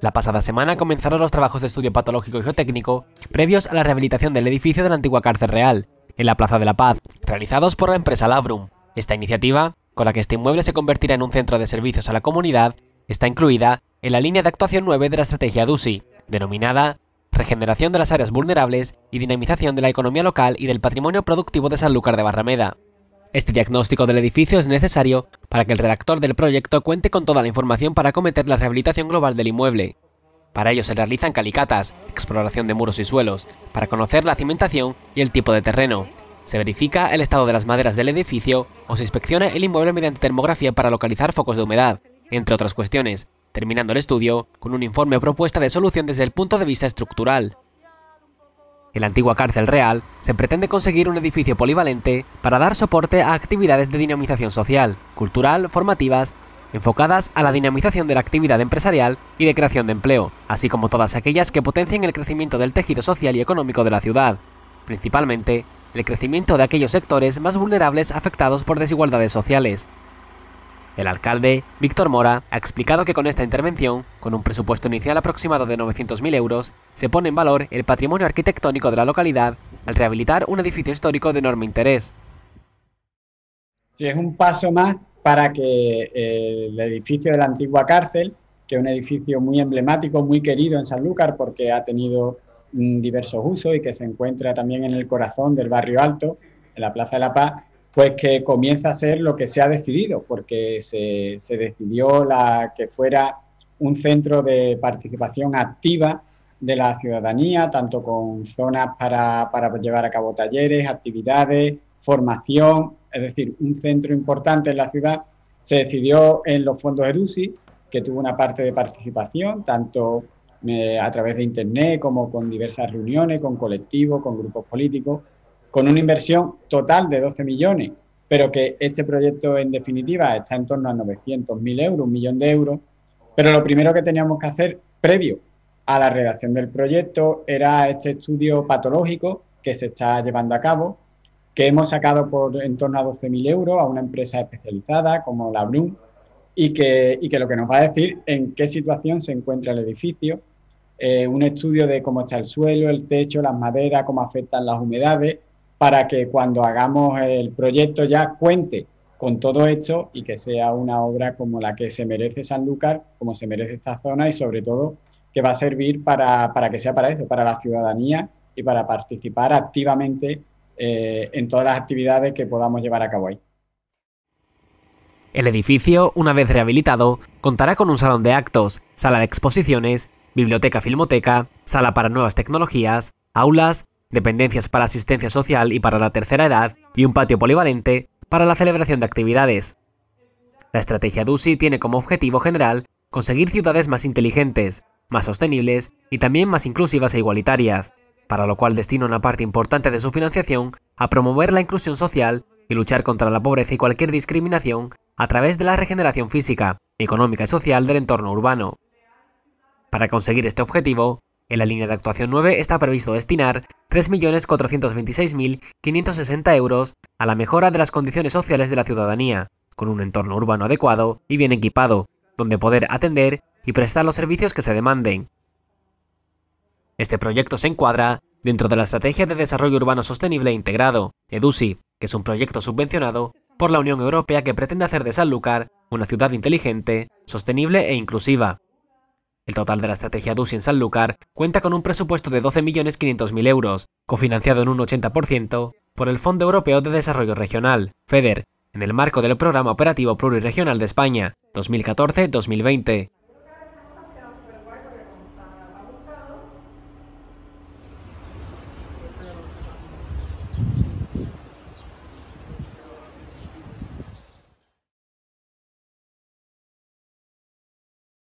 La pasada semana comenzaron los trabajos de estudio patológico y geotécnico previos a la rehabilitación del edificio de la antigua cárcel real, en la Plaza de la Paz, realizados por la empresa Labrum. Esta iniciativa, con la que este inmueble se convertirá en un centro de servicios a la comunidad, está incluida en la línea de actuación 9 de la estrategia DUSI, denominada Regeneración de las áreas vulnerables y dinamización de la economía local y del patrimonio productivo de Sanlúcar de Barrameda. Este diagnóstico del edificio es necesario para que el redactor del proyecto cuente con toda la información para acometer la rehabilitación global del inmueble. Para ello se realizan calicatas, exploración de muros y suelos, para conocer la cimentación y el tipo de terreno. Se verifica el estado de las maderas del edificio o se inspecciona el inmueble mediante termografía para localizar focos de humedad, entre otras cuestiones, terminando el estudio con un informe propuesta de solución desde el punto de vista estructural. En la antigua cárcel real se pretende conseguir un edificio polivalente para dar soporte a actividades de dinamización social, cultural, formativas, enfocadas a la dinamización de la actividad empresarial y de creación de empleo, así como todas aquellas que potencien el crecimiento del tejido social y económico de la ciudad, principalmente el crecimiento de aquellos sectores más vulnerables afectados por desigualdades sociales, el alcalde, Víctor Mora, ha explicado que con esta intervención, con un presupuesto inicial aproximado de 900.000 euros, se pone en valor el patrimonio arquitectónico de la localidad al rehabilitar un edificio histórico de enorme interés. Sí, es un paso más para que eh, el edificio de la antigua cárcel, que es un edificio muy emblemático, muy querido en Sanlúcar porque ha tenido mm, diversos usos y que se encuentra también en el corazón del barrio alto, en la Plaza de la Paz, pues que comienza a ser lo que se ha decidido, porque se, decidió la, que fuera un centro de participación activa de la ciudadanía, tanto con zonas para, llevar a cabo talleres, actividades, formación, es decir, un centro importante en la ciudad. Se decidió en los fondos EDUSI, que tuvo una parte de participación, tanto eh, a través de Internet como con diversas reuniones, con colectivos, con grupos políticos, con una inversión total de 12 millones, pero que este proyecto en definitiva está en torno a 900.000 euros, un millón de euros. Pero lo primero que teníamos que hacer previo a la redacción del proyecto era este estudio patológico que se está llevando a cabo, que hemos sacado por en torno a 12.000 euros a una empresa especializada como la Brum y que, y que lo que nos va a decir en qué situación se encuentra el edificio, eh, un estudio de cómo está el suelo, el techo, las maderas, cómo afectan las humedades para que cuando hagamos el proyecto ya cuente con todo esto y que sea una obra como la que se merece Sanlúcar, como se merece esta zona y sobre todo que va a servir para, que sea para eso, para la ciudadanía y para participar activamente eh, en todas las actividades que podamos llevar a cabo ahí. El edificio, una vez rehabilitado, contará con un salón de actos, sala de exposiciones, biblioteca filmoteca, sala para nuevas tecnologías, aulas, dependencias para asistencia social y para la tercera edad y un patio polivalente para la celebración de actividades. La estrategia DUSI tiene como objetivo general conseguir ciudades más inteligentes, más sostenibles y también más inclusivas e igualitarias, para lo cual destina una parte importante de su financiación a promover la inclusión social y luchar contra la pobreza y cualquier discriminación a través de la regeneración física, económica y social del entorno urbano. Para conseguir este objetivo, en la línea de actuación 9 está previsto destinar 3.426.560 euros a la mejora de las condiciones sociales de la ciudadanía, con un entorno urbano adecuado y bien equipado, donde poder atender y prestar los servicios que se demanden. Este proyecto se encuadra dentro de la Estrategia de Desarrollo Urbano Sostenible Integrado, EDUSI, que es un proyecto subvencionado por la Unión Europea que pretende hacer de Sanlúcar una ciudad inteligente, sostenible e inclusiva. El total de la estrategia DUSI en Sanlúcar cuenta con un presupuesto de 12.500.000 euros, cofinanciado en un 80% por el Fondo Europeo de Desarrollo Regional, FEDER, en el marco del Programa Operativo Pluriregional de España, 2014-2020.